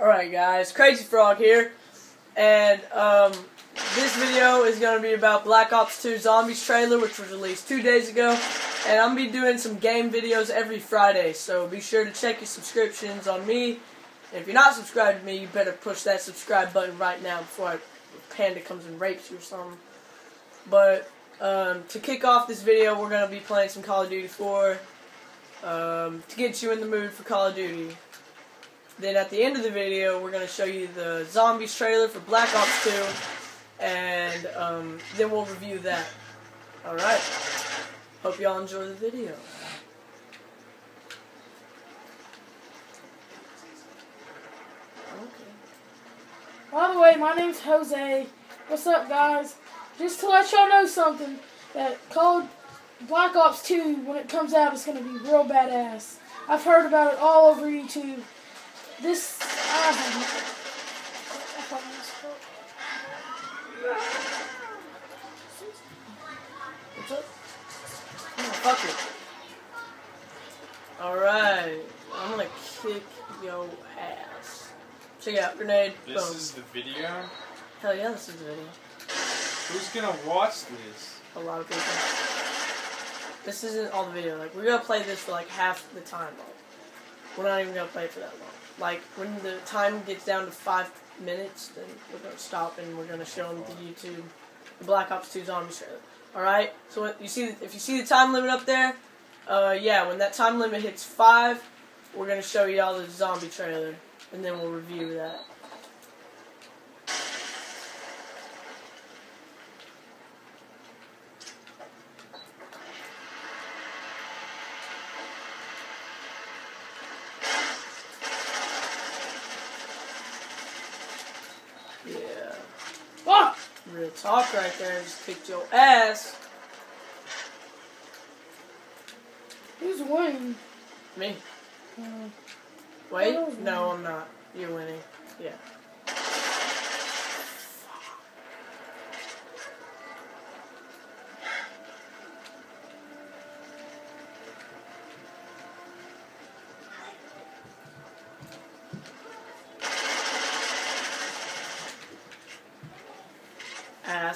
Alright guys, Crazy Frog here, and um, this video is going to be about Black Ops 2 Zombies trailer, which was released two days ago, and I'm going to be doing some game videos every Friday, so be sure to check your subscriptions on me, and if you're not subscribed to me, you better push that subscribe button right now before I, Panda comes and rapes you or something. But, um, to kick off this video, we're going to be playing some Call of Duty 4, um, to get you in the mood for Call of Duty. Then at the end of the video, we're going to show you the Zombies trailer for Black Ops 2, and um, then we'll review that. Alright. Hope y'all enjoy the video. Okay. By the way, my name's Jose. What's up, guys? Just to let y'all know something, that Call Black Ops 2, when it comes out, is going to be real badass. I've heard about it all over YouTube. This, I have I thought it What's up? Oh, fuck it. Alright. I'm gonna kick yo ass. Check it out, grenade. This Boom. is the video? Hell yeah, this is the video. Who's gonna watch this? A lot of people. This isn't all the video. Like, we're gonna play this for like half the time. Like, we're not even gonna play it for that long. Like, when the time gets down to five minutes, then we're gonna stop and we're gonna show them the YouTube the Black Ops 2 zombie trailer. Alright? So, what, you see, if you see the time limit up there, uh, yeah, when that time limit hits five, we're gonna show you all the zombie trailer, and then we'll review that. Yeah. Ah! Real talk right there. Just kicked your ass. Who's winning? Me. Uh, Wait. No, I'm not. You're winning. Yeah.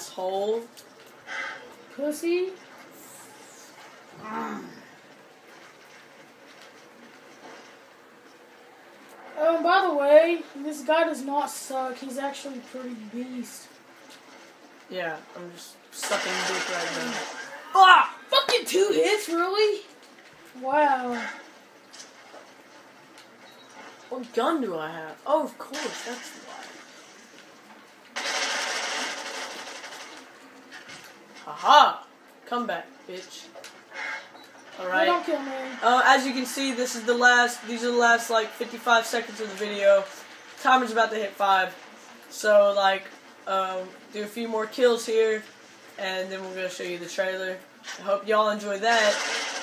Asshole. pussy? Oh, and by the way, this guy does not suck. He's actually pretty beast. Yeah, I'm just sucking dick right now. Ah! Fucking two hits, really? Wow. What gun do I have? Oh, of course, that's why. Haha! Come back, bitch. No, Alright. don't kill me. Uh, as you can see, this is the last, these are the last, like, 55 seconds of the video. Timer's about to hit 5. So, like, um, do a few more kills here, and then we're going to show you the trailer. I hope y'all enjoy that,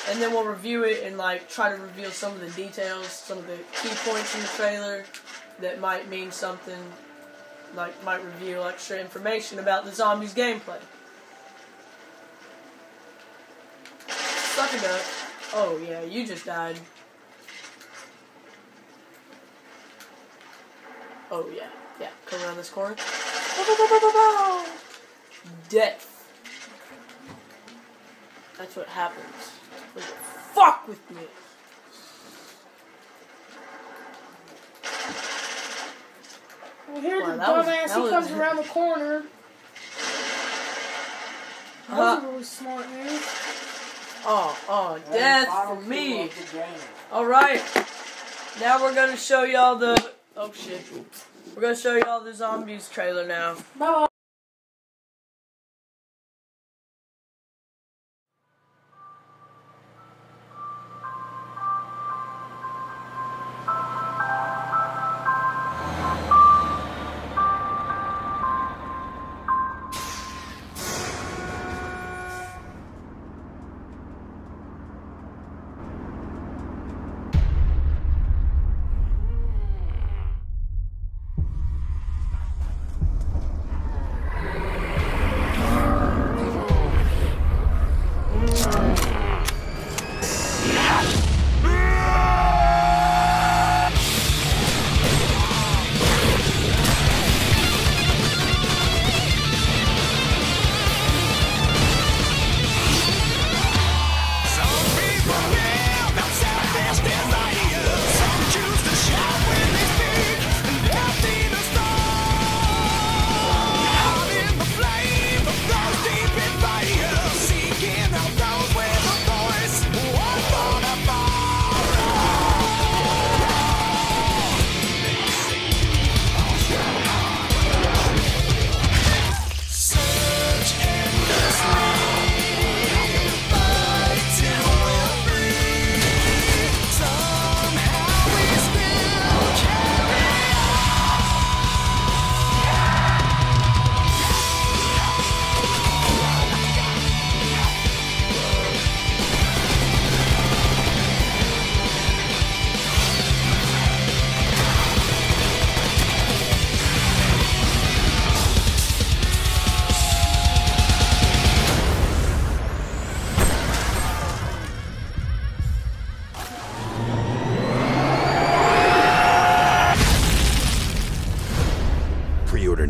and then we'll review it and, like, try to reveal some of the details, some of the key points in the trailer that might mean something, like, might reveal extra information about the zombies gameplay. Suck it up. Oh, yeah, you just died. Oh, yeah. Yeah, come around this corner. Death. That's what happens. when you Fuck with me. Well, here's Wow, the that was- dumbass. that he was- comes around the corner. That Uh, was a really smart move. Oh, oh, death for me. Alright. Now we're gonna show y'all the. Oh, shit. We're gonna show y'all the zombies trailer now. Bye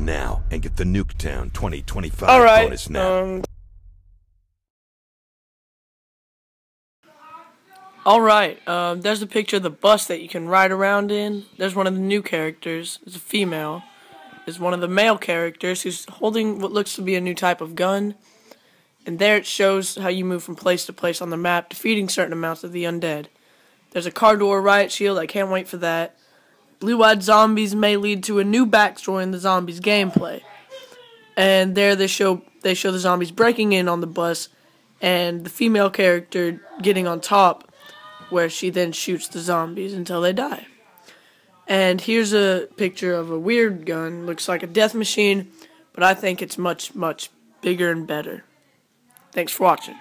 now and get the Nuketown 2025 All right. bonus now. Um, all right. Um, there's a picture of the bus that you can ride around in. There's one of the new characters. It's a female. There's one of the male characters who's holding what looks to be a new type of gun. And there it shows how you move from place to place on the map, defeating certain amounts of the undead. There's a car door riot shield. I can't wait for that. Blue-eyed zombies may lead to a new backstory in the zombies gameplay. And there they show they show the zombies breaking in on the bus and the female character getting on top where she then shoots the zombies until they die. And here's a picture of a weird gun. Looks like a death machine, but I think it's much, much bigger and better. Thanks for watching.